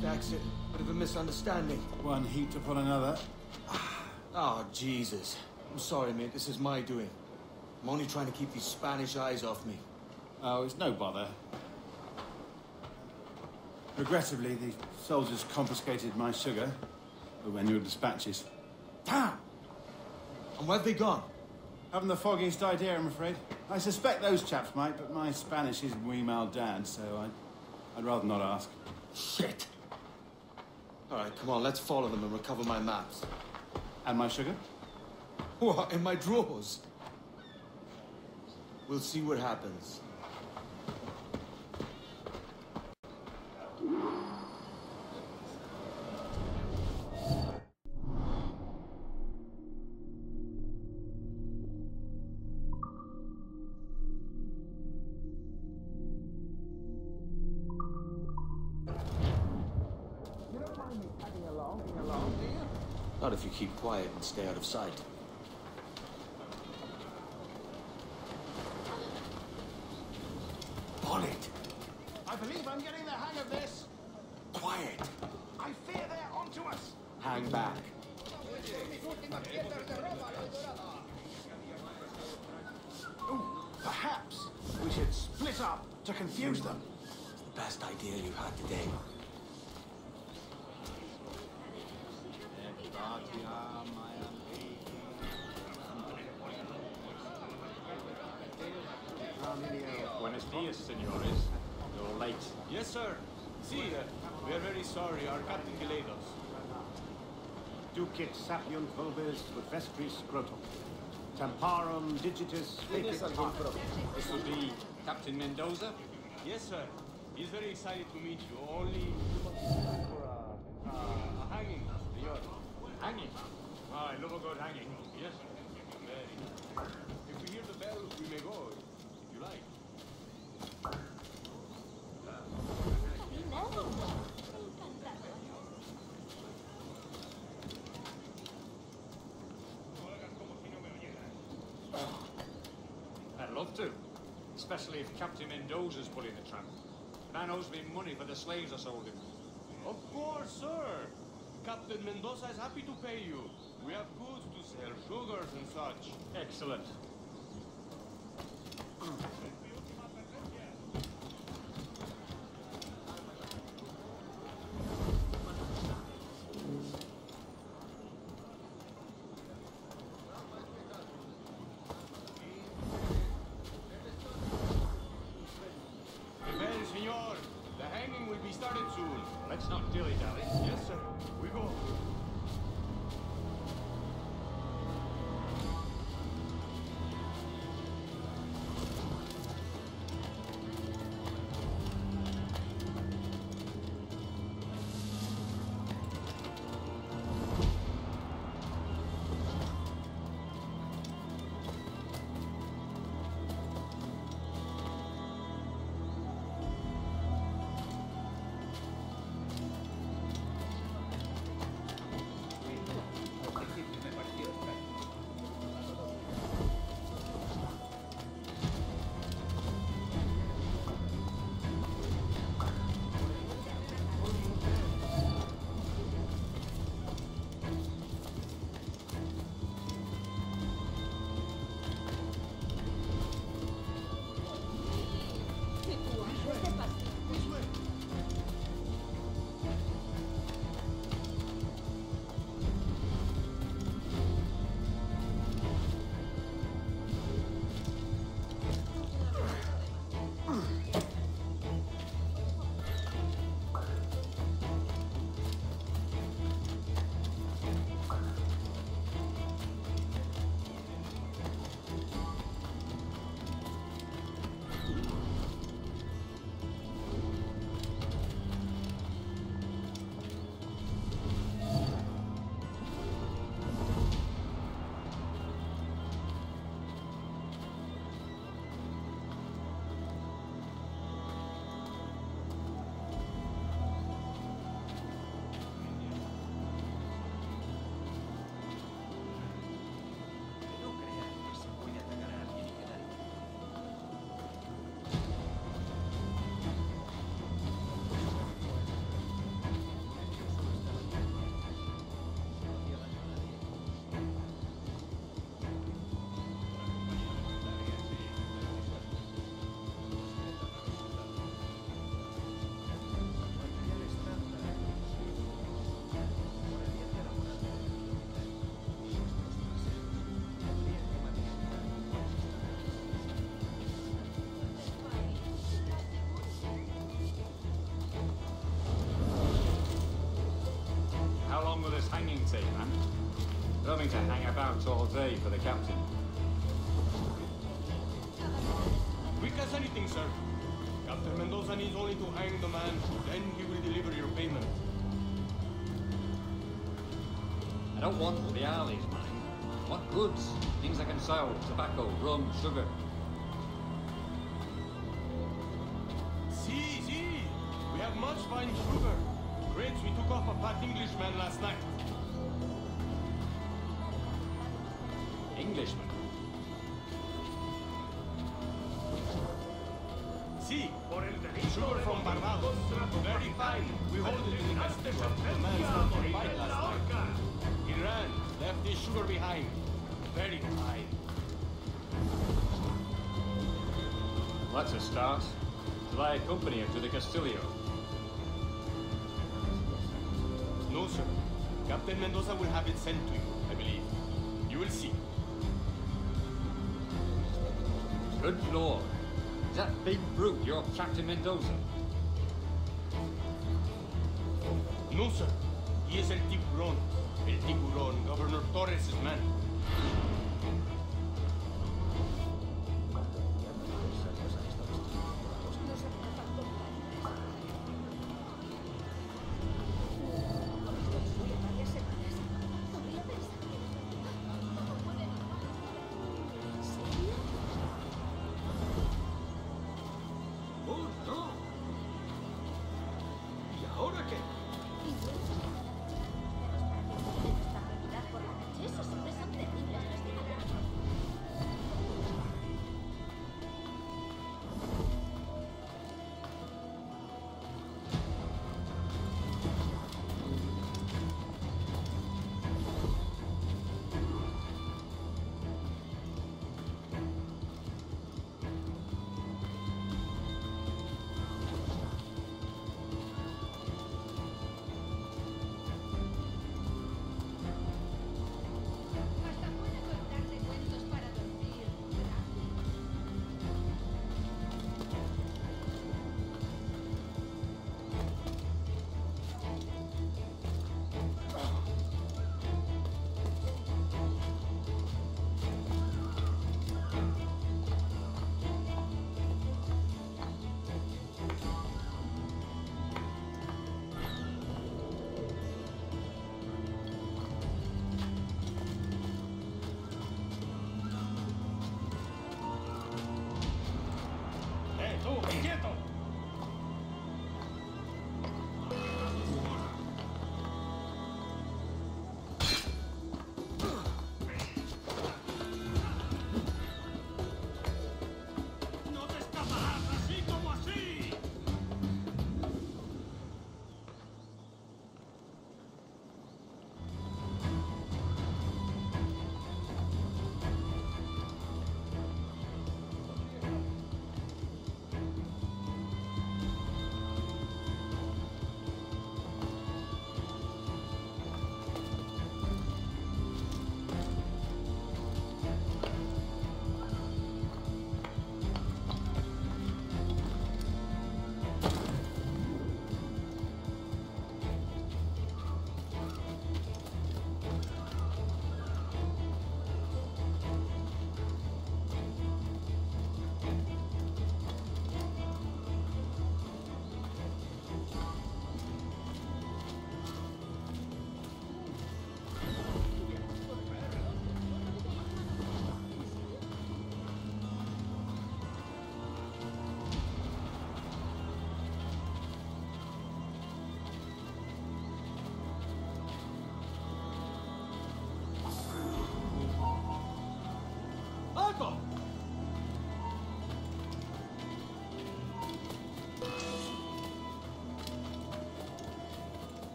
The exit. Bit of a misunderstanding. One heaped upon another. Oh, Jesus. I'm sorry, mate. This is my doing. I'm only trying to keep these Spanish eyes off me. Oh, it's no bother. Regrettably, the soldiers confiscated my sugar when your dispatches. Damn! And where've they gone? Haven't the foggiest idea, I'm afraid. I suspect those chaps might, but my Spanish is muy mal dad, so I'd, I'd rather not ask. Shit! Alright, come on, let's follow them and recover my maps. And my sugar? What, in my drawers? We'll see what happens. Stay out of sight. Bonnet! I believe I'm getting the hang of this. Quiet! I fear they're onto us. Hang back. Ooh, perhaps we should split up to confuse them. It's the best idea you've had today. Senores. You're late. Yes, sir. See, uh, we are very sorry. Our captain delayed us. Ducit sapiunt vulvis ut vestris scrotum. Temparum digitis fecit. This would be Captain Mendoza. Yes, sir. He's very excited to meet you. Only for a, a hanging, senor. Hanging. Ah, I love a good hanging. Yes, sir. Very. If we hear the bell, we may go, if you like. I'd love to. Especially if Captain Mendoza's pulling the tramp. Man owes me money for the slaves I sold him. Of course, sir. Captain Mendoza is happy to pay you. We have goods to sell, sugars and such. Excellent. Let's not dilly-dally. Yes, sir. We go. Take, man. Don't mean to hang about all day for the captain. Quick as anything, sir. Captain Mendoza needs only to hang the man, then he will deliver your payment. I don't want the alleys, man. I want goods. Things I can sell. Tobacco, rum, sugar. See, see. We have much fine sugar. Grapes we took off a fat Englishman last night. Englishman. See, sugar from Barbados. Very fine. We hold it in the estate. The man stopped on bike last night. He ran, left his sugar behind. Very fine. That's a start. Shall I accompany him to the Castillo? No, sir. Captain Mendoza will have it sent to you, I believe. You will see. Good lord. That big brute your Captain Mendoza? No, sir. He is El Tiburon. El Tiburon, Governor Torres' man.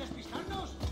despistarnos?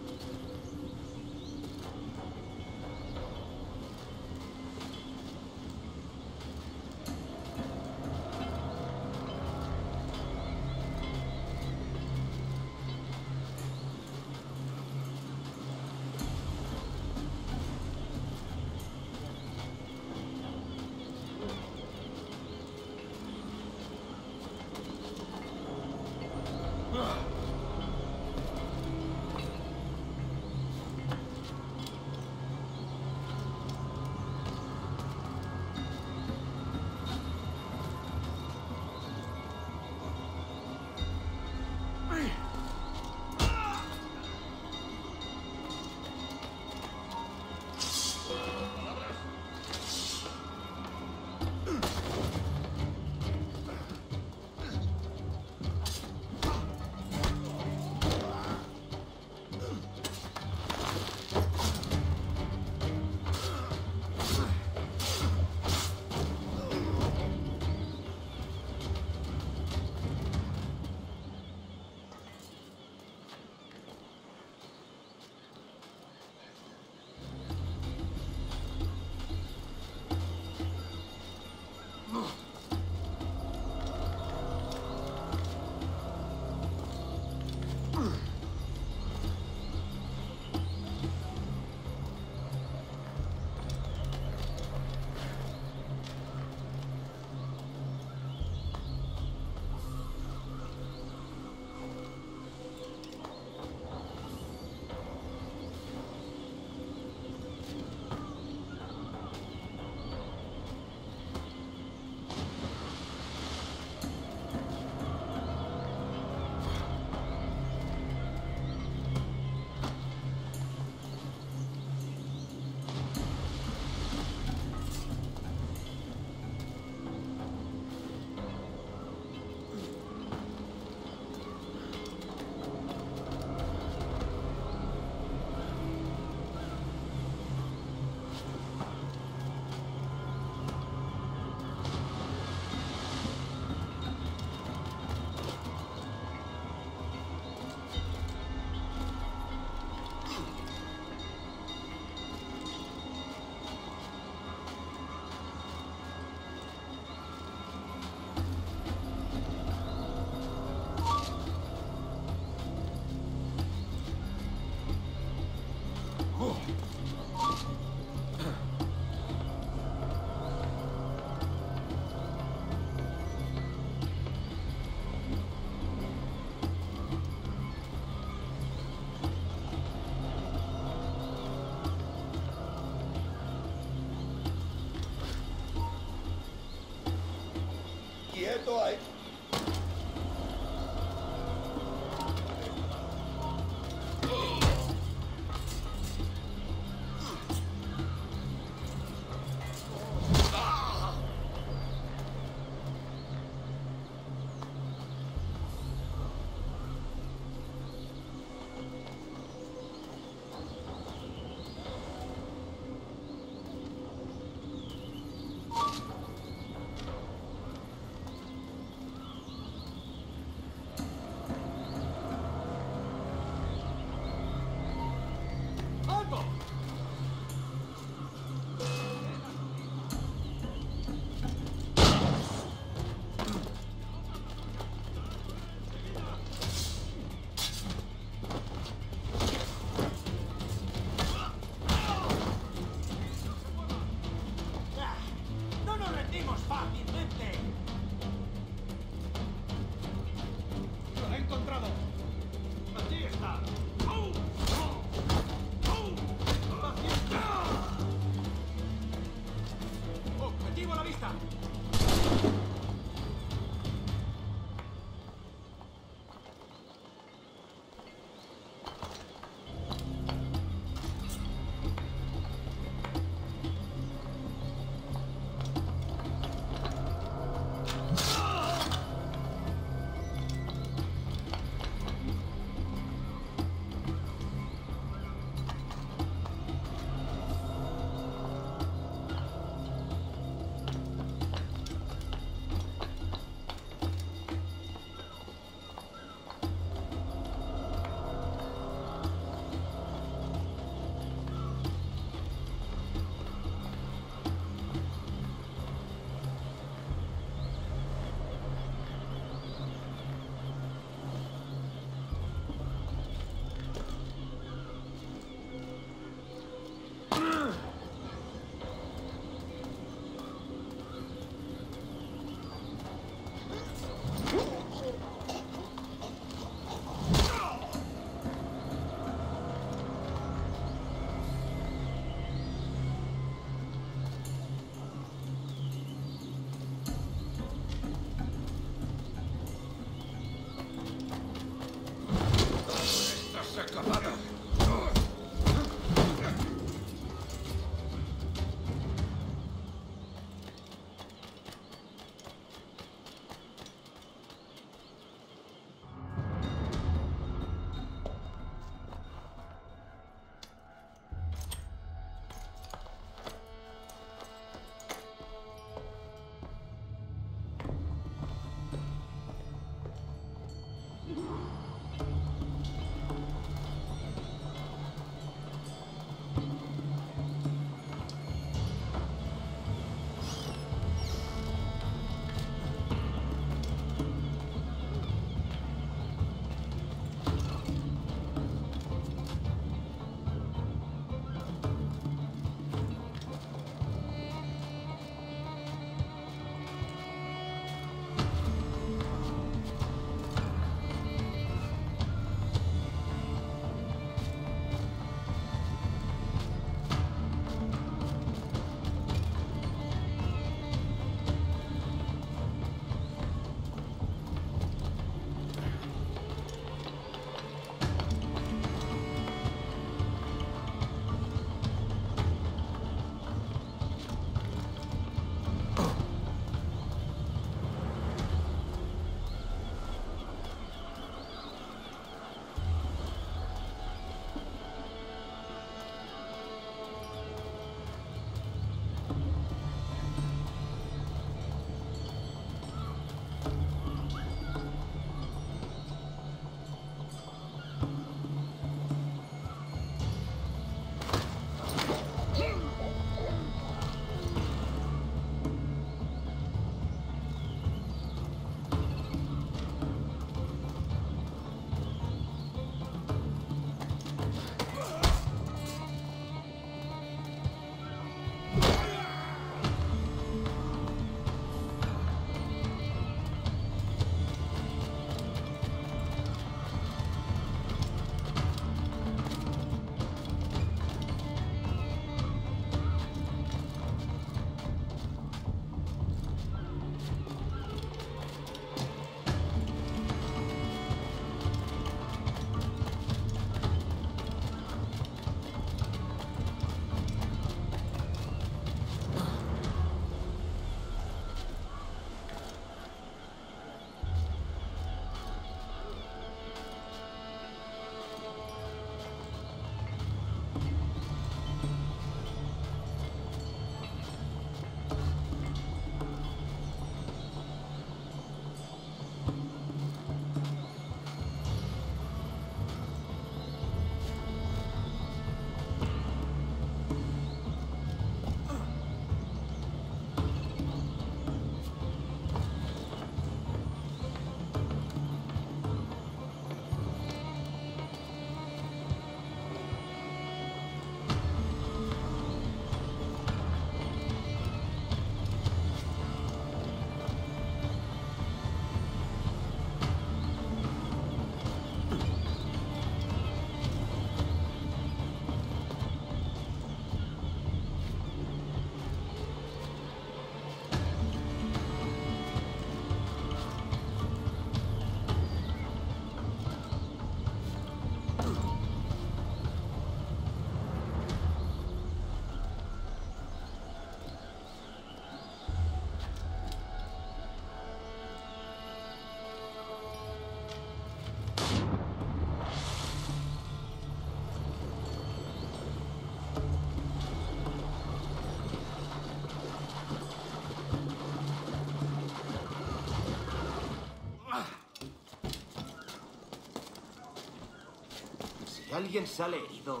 Alguien sale herido,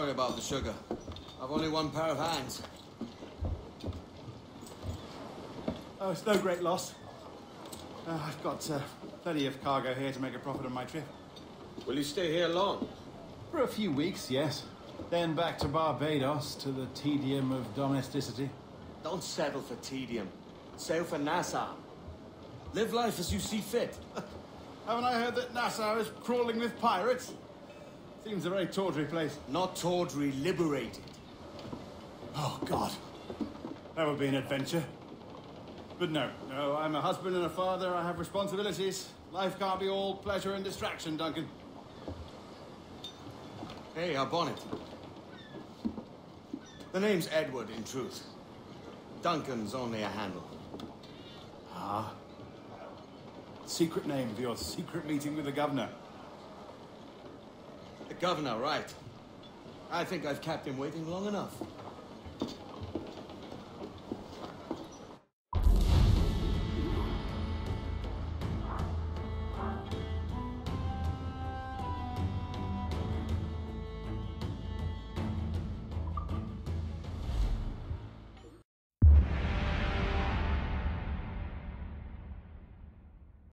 Sorry about the sugar. I've only one pair of hands. Oh, it's no great loss. Uh, I've got uh, plenty of cargo here to make a profit on my trip. Will you stay here long? For a few weeks, yes. Then back to Barbados to the tedium of domesticity. Don't settle for tedium. Sail for Nassau. Live life as you see fit. Haven't I heard that Nassau is crawling with pirates? Seems a very tawdry place. Not tawdry, liberated. Oh, God. That would be an adventure. But no, no, I'm a husband and a father. I have responsibilities. Life can't be all pleasure and distraction, Duncan. Hey, our bonnet. The name's Edward, in truth. Duncan's only a handle. Ah. Secret name for your secret meeting with the governor. Governor, right. I think I've kept him waiting long enough.